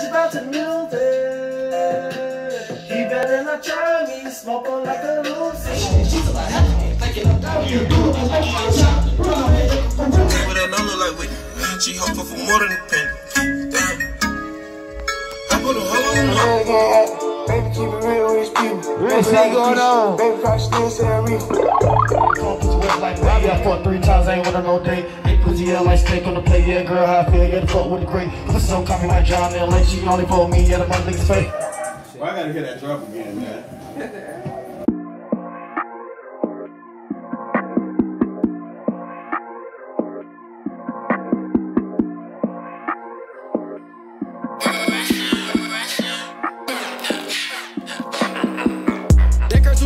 She about to mute it. He better not try me, smoke on like a Lucy. She's about thinking I'm down. You do it, I'm With a number like Whitney, she hoping for more than a penny. Damn. I put a hole in my Baby, keep it real with people. Real shit going on. Baby, crash this and reef. like me. I fought three times, I ain't with her no date. Eight pussy, yeah, like steak on the plate. Yeah, girl, how I feel, yeah, the fuck with the great. Pussy so copy like John L. Lake, she can only for me, yeah, the mother niggas fake. Well, I gotta hear that drop again, man.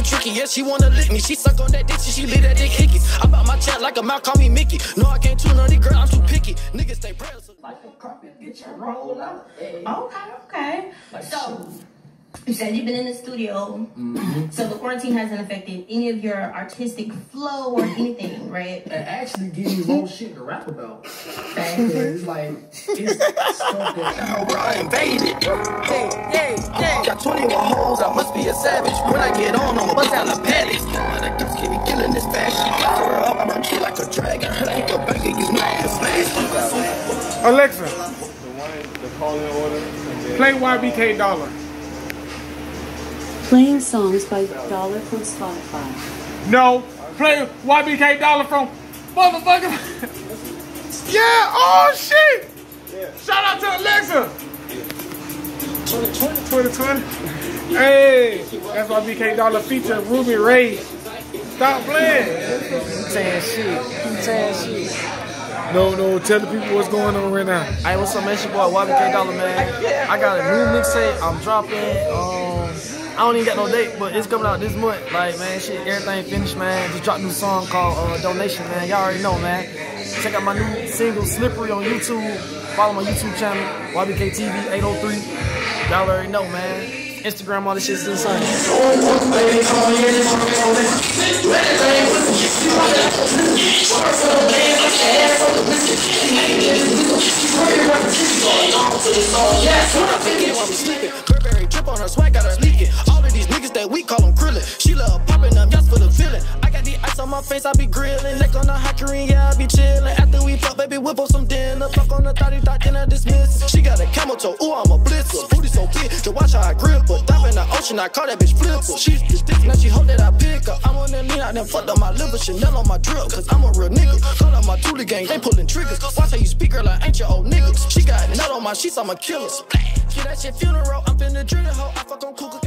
tricky, yeah, she wanna lick me. She suck on that dick, she, she that dick hickey. I bought my chat like a mouth, call me Mickey. No, I can't on these girl, I'm too picky. Niggas stay. So Like a carpet, get your roll. Hey. Okay, okay. Like So, you said you've been in the studio. Mm-hmm. So the quarantine hasn't affected any of your artistic flow or anything, right? It actually gives you more shit to rap about. Okay. It's like, it's stuff that I invaded. Hey, hey, hey. Got 21 hoes, I must be a savage. When I get on, I'ma bust down the paddocks. The cops keep me killing this fashion. Fuck her up, I'm a kid like a dragon. Her like a banker, you know I can smash. Alexa, The one, the calling order. play YBK Dollar. Playing songs by Dollar from Spotify. No, play YBK Dollar from motherfucker. yeah, oh shit. Yeah. Shout out to Alexa. 2020. Hey, that's YBK Dollar feature Ruby Ray. Stop playing. I'm saying shit. I'm saying shit. No, no, tell the people what's going on right now. Hey, what's up, man? It's your boy YBK Dollar, man. I got a new mixtape. I'm dropping. Um, I don't even got no date, but it's coming out this month. Like, man, shit, everything finished, man. Just dropped a new song called uh, Donation, man. Y'all already know, man. Check out my new single, Slippery, on YouTube. Follow my YouTube channel, YBK TV 803. Y'all already know, man. Instagram, all this shit's the while we sleeping. Burberry drip on her swag, on my face, I be grilling. Neck on the hot yeah, I be chillin'. After we fuck, baby, whip up some dinner. Fuck on the thotty thought, then I dismiss. She got a camel toe, ooh, I'm a blitzer. Booty so big, to watch how I grip her. Dive in the ocean, I call that bitch flipper. She's the stick, now she hope that I pick her. I'm on that lean out, then fucked up my liver. Chanel on my drip, cause I'm a real nigga. Call up my Thule gang, they pulling triggers. Watch how you speak, girl, I ain't your old nigga. She got nut on my sheets, I'm a killer. Get that shit funeral, I'm finna drill the hoe. I fuck on Kuka